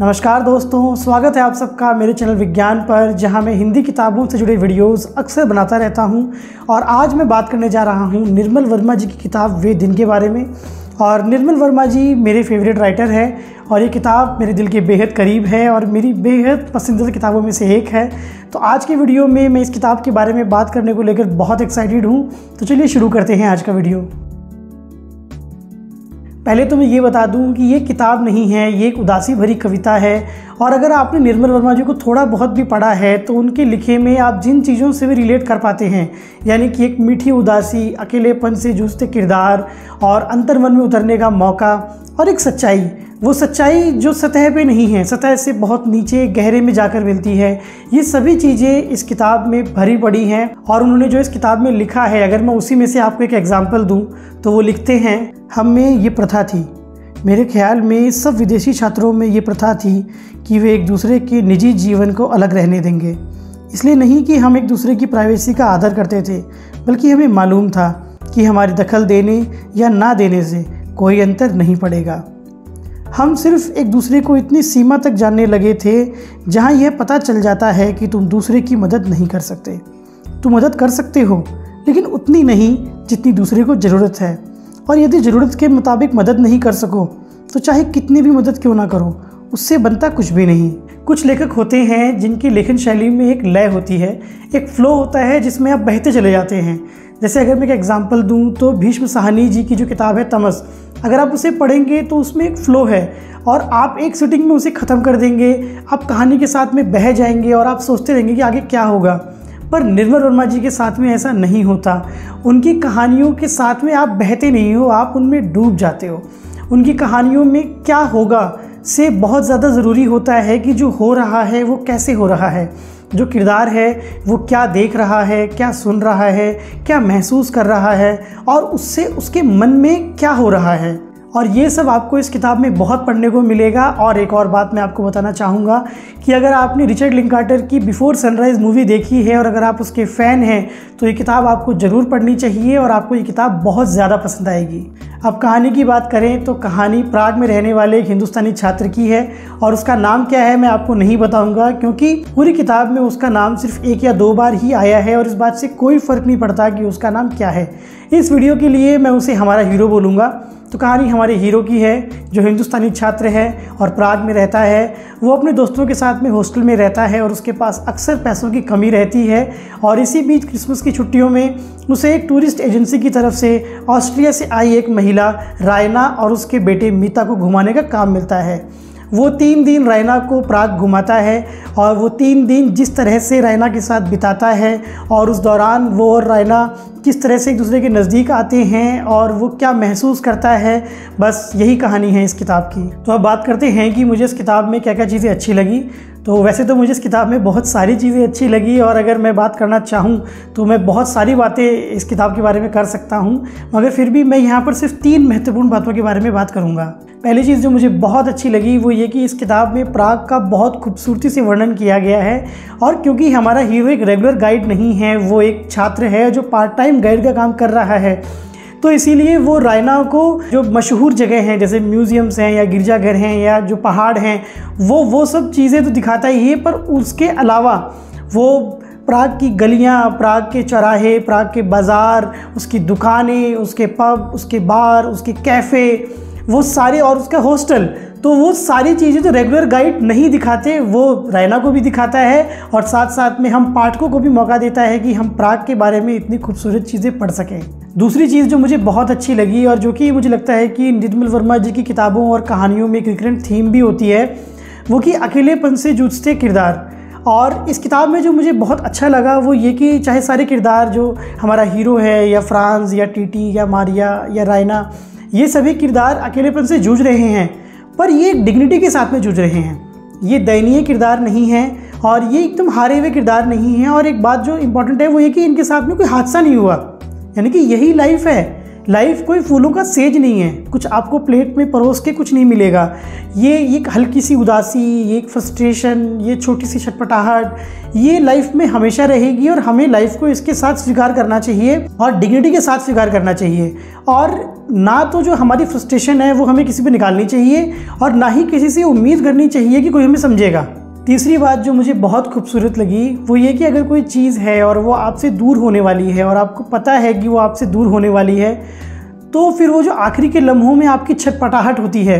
नमस्कार दोस्तों, स्वागत है आप सबका मेरे चैनल विज्ञान पर, जहाँ मैं हिंदी किताबों से जुड़े वीडियोस अक्सर बनाता रहता हूँ। और आज मैं बात करने जा रहा हूँ निर्मल वर्मा जी की किताब वे दिन के बारे में। और निर्मल वर्मा जी मेरे फेवरेट राइटर है, और ये किताब मेरे दिल के बेहद करीब है, और मेरी बेहद पसंदीदा किताबों में से एक है। तो आज की वीडियो में मैं इस किताब के बारे में बात करने को लेकर बहुत एक्साइटेड हूँ। तो चलिए शुरू करते हैं आज का वीडियो। पहले तो मैं ये बता दूँ कि ये किताब नहीं है, ये एक उदासी भरी कविता है। और अगर आपने निर्मल वर्मा जी को थोड़ा बहुत भी पढ़ा है तो उनके लिखे में आप जिन चीज़ों से भी रिलेट कर पाते हैं, यानी कि एक मीठी उदासी, अकेलेपन से जूझते किरदार और अंतर्मन में उतरने का मौका और एक सच्चाई वो सच्चाई जो सतह पे नहीं है, सतह से बहुत नीचे, गहरे में जाकर मिलती है। ये सभी चीज़ें इस किताब में भरी पड़ी हैं और उन्होंने जो इस किताब में लिखा है, अगर मैं उसी में से आपको एक एग्ज़ाम्पल दूँ तो वो लिखते हैं, हम में ये प्रथा थी। मेरे ख्याल में सब विदेशी छात्रों में ये प्रथा थी कि वे एक दूसरे के निजी जीवन को अलग रहने देंगे। इसलिए नहीं कि हम एक दूसरे की प्राइवेसी का आदर करते थे, बल्कि हमें मालूम था कि हमारी दखल देने या ना देने से कोई अंतर नहीं पड़ेगा। हम सिर्फ़ एक दूसरे को इतनी सीमा तक जानने लगे थे, जहाँ यह पता चल जाता है कि तुम दूसरे की मदद नहीं कर सकते। तुम मदद कर सकते हो, लेकिन उतनी नहीं जितनी दूसरे को ज़रूरत है। और यदि ज़रूरत के मुताबिक मदद नहीं कर सको तो चाहे कितनी भी मदद क्यों ना करो, उससे बनता कुछ भी नहीं। कुछ लेखक होते हैं जिनकी लेखन शैली में एक लय होती है, एक फ्लो होता है जिसमें आप बहते चले जाते हैं। जैसे अगर मैं एक एग्जांपल दूँ तो भीष्म साहनी जी की जो किताब है तमस, अगर आप उसे पढ़ेंगे तो उसमें एक फ़्लो है और आप एक सिटिंग में उसे ख़त्म कर देंगे, आप कहानी के साथ में बह जाएँगे और आप सोचते रहेंगे कि आगे क्या होगा। पर निर्मल वर्मा जी के साथ में ऐसा नहीं होता। उनकी कहानियों के साथ में आप बहते नहीं हो, आप उनमें डूब जाते हो। उनकी कहानियों में क्या होगा? से बहुत ज़्यादा ज़रूरी होता है कि जो हो रहा है वो कैसे हो रहा है। जो किरदार है, वो क्या देख रहा है, क्या सुन रहा है, क्या महसूस कर रहा है और उससे उसके मन में क्या हो रहा है। और ये सब आपको इस किताब में बहुत पढ़ने को मिलेगा और एक और बात मैं आपको बताना चाहूँगा कि अगर आपने रिचर्ड लिंकार्टर की बिफोर सनराइज़ मूवी देखी है और अगर आप उसके फ़ैन हैं तो ये किताब आपको ज़रूर पढ़नी चाहिए और आपको ये किताब बहुत ज़्यादा पसंद आएगी। अब कहानी की बात करें तो कहानी प्राग में रहने वाले एक हिंदुस्तानी छात्र की है और उसका नाम क्या है मैं आपको नहीं बताऊँगा क्योंकि पूरी किताब में उसका नाम सिर्फ़ एक या दो बार ही आया है और इस बात से कोई फ़र्क नहीं पड़ता कि उसका नाम क्या है। इस वीडियो के लिए मैं उसे हमारा हीरो बोलूँगा। तो कहानी हमारे हीरो की है, जो हिंदुस्तानी छात्र है और प्राग में रहता है, वो अपने दोस्तों के साथ में हॉस्टल में रहता है और उसके पास अक्सर पैसों की कमी रहती है और इसी बीच क्रिसमस की छुट्टियों में उसे एक टूरिस्ट एजेंसी की तरफ़ से ऑस्ट्रिया से आई एक महिला, रायना और उसके बेटे मीता को घुमाने का काम मिलता है। वो तीन दिन रैना को प्राग घुमाता है और वो तीन दिन जिस तरह से रैना के साथ बिताता है और उस दौरान वो और रैना किस तरह से एक दूसरे के नज़दीक आते हैं और वो क्या महसूस करता है, बस यही कहानी है इस किताब की। तो अब बात करते हैं कि मुझे इस किताब में क्या क्या चीज़ें अच्छी लगी। तो वैसे तो मुझे इस किताब में बहुत सारी चीज़ें अच्छी लगी और अगर मैं बात करना चाहूँ तो मैं बहुत सारी बातें इस किताब के बारे में कर सकता हूँ, मगर फिर भी मैं यहाँ पर सिर्फ़ तीन महत्वपूर्ण बातों के बारे में बात करूँगा। पहली चीज़ जो मुझे बहुत अच्छी लगी, वो ये कि इस किताब में प्राग का बहुत खूबसूरती से वर्णन किया गया है और क्योंकि हमारा हीरो एक रेगुलर गाइड नहीं है, वो एक छात्र है जो पार्ट टाइम गाइड का काम कर रहा है। तो इसीलिए वो रायना को जो मशहूर जगह हैं, जैसे म्यूज़ियम्स हैं या गिरजाघर हैं या जो पहाड़ हैं, वो वो सब चीज़ें तो दिखाता ही है, पर उसके अलावा वो प्राग की गलियाँ, प्राग के चौराहे, प्राग के बाज़ार, उसकी दुकानें, उसके पब, उसके बार, उसके कैफ़े, वो सारे और उसका हॉस्टल तो वो सारी चीज़ें जो रेगुलर गाइड नहीं दिखाते, वो रैना को भी दिखाता है और साथ साथ में हम पाठकों को भी मौका देता है कि हम प्राग के बारे में इतनी खूबसूरत चीज़ें पढ़ सकें। दूसरी चीज़ जो मुझे बहुत अच्छी लगी और जो कि मुझे लगता है कि निर्मल वर्मा जी की किताबों और कहानियों में एक रिकरेंट थीम भी होती है, वो कि अकेलेपन से जूझते किरदार। और इस किताब में जो मुझे बहुत अच्छा लगा वो ये कि चाहे सारे किरदार जो हमारा हीरो है या फ्रांस या टीटी या मारिया या रायना, ये सभी किरदार अकेलेपन से जूझ रहे हैं, पर ये डिग्निटी के साथ में जूझ रहे हैं। ये दयनीय किरदार नहीं है और ये एकदम हारे हुए किरदार नहीं है और एक बात जो इम्पोर्टेंट है वो ये कि इनके साथ में कोई हादसा नहीं हुआ। यानी कि यही लाइफ है। लाइफ कोई फूलों का सेज नहीं है। कुछ आपको प्लेट में परोस के कुछ नहीं मिलेगा। ये एक हल्की सी उदासी, ये एक फ्रस्ट्रेशन ये छोटी सी छटपटाहट, ये लाइफ में हमेशा रहेगी और हमें लाइफ को इसके साथ स्वीकार करना चाहिए और डिग्निटी के साथ स्वीकार करना चाहिए। और ना तो जो हमारी फ्रस्ट्रेशन है, वो हमें किसी पर निकालनी चाहिए और ना ही किसी से उम्मीद करनी चाहिए कि कोई हमें समझेगा। तीसरी बात जो मुझे बहुत खूबसूरत लगी, वो ये कि अगर कोई चीज़ है और वो आपसे दूर होने वाली है और आपको पता है कि वो आपसे दूर होने वाली है तो फिर वो जो आखिरी के लम्हों में आपकी छटपटाहट होती है,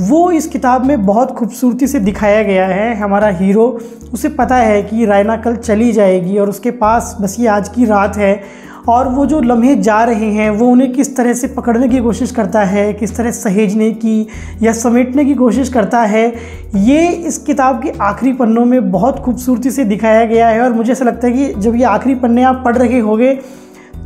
वो इस किताब में बहुत खूबसूरती से दिखाया गया है। हमारा हीरो, उसे पता है कि रायना कल चली जाएगी और उसके पास बस ये आज की रात है। और वो जो लम्हे जा रहे हैं, वो उन्हें किस तरह से पकड़ने की कोशिश करता है, किस तरह सहेजने की या समेटने की कोशिश करता है, ये इस किताब के आखिरी पन्नों में बहुत खूबसूरती से दिखाया गया है। और मुझे ऐसा लगता है कि जब ये आखिरी पन्ने आप पढ़ रहे होगे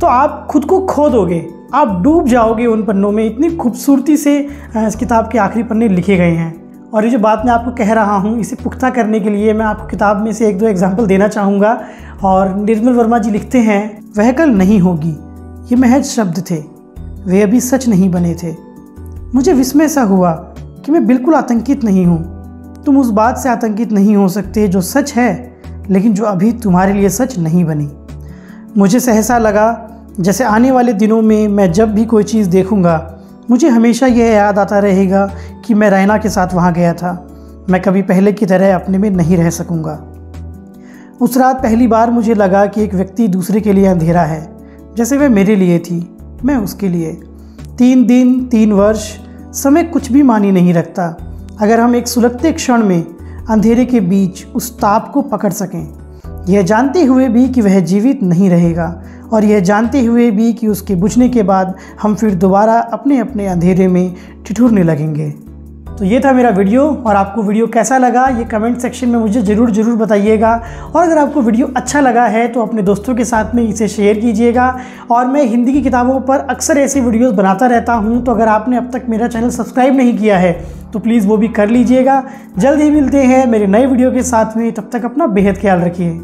तो आप खुद को खो दोगे आप डूब जाओगे उन पन्नों में। इतनी खूबसूरती से इस किताब के आखिरी पन्ने लिखे गए हैं। और ये जो बात मैं आपको कह रहा हूँ, इसे पुख्ता करने के लिए मैं आपको किताब में से एक दो एग्ज़ाम्पल देना चाहूँगा। और निर्मल वर्मा जी लिखते हैं वह कल नहीं होगी, ये महज शब्द थे, वे अभी सच नहीं बने थे। मुझे विस्मय सा हुआ कि मैं बिल्कुल आतंकित नहीं हूँ। तुम उस बात से आतंकित नहीं हो सकते जो सच है, लेकिन जो अभी तुम्हारे लिए सच नहीं बनी। मुझे सहसा लगा, जैसे आने वाले दिनों में मैं जब भी कोई चीज़ देखूँगा, मुझे हमेशा यह याद आता रहेगा कि मैं रैना के साथ वहाँ गया था। मैं कभी पहले की तरह अपने में नहीं रह सकूँगा। उस रात पहली बार मुझे लगा कि एक व्यक्ति दूसरे के लिए अंधेरा है, जैसे वह मेरे लिए थी, मैं उसके लिए। तीन दिन, तीन वर्ष, समय कुछ भी मानी नहीं रखता। अगर हम एक सुलगते क्षण में अंधेरे के बीच उस ताप को पकड़ सकें, यह जानते हुए भी कि वह जीवित नहीं रहेगा और यह जानते हुए भी कि उसके बुझने के बाद हम फिर दोबारा अपने अपने अंधेरे में ठिठुरने लगेंगे। तो ये था मेरा वीडियो और आपको वीडियो कैसा लगा, ये कमेंट सेक्शन में मुझे ज़रूर ज़रूर बताइएगा। और अगर आपको वीडियो अच्छा लगा है तो अपने दोस्तों के साथ में इसे शेयर कीजिएगा। और मैं हिंदी की किताबों पर अक्सर ऐसी वीडियोस बनाता रहता हूँ तो अगर आपने अब तक मेरा चैनल सब्सक्राइब नहीं किया है तो प्लीज़ वो भी कर लीजिएगा। जल्द ही मिलते हैं मेरे नए वीडियो के साथ में, तब तक अपना बेहद ख्याल रखिए।